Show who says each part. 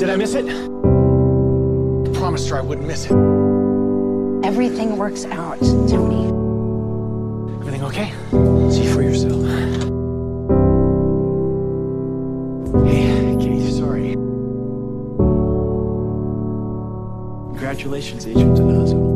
Speaker 1: Did I miss it? I promised her I wouldn't miss it.
Speaker 2: Everything works out, Tony.
Speaker 1: Everything okay? See for yourself. Hey, Kate, sorry. Congratulations, Agent DiNozzo.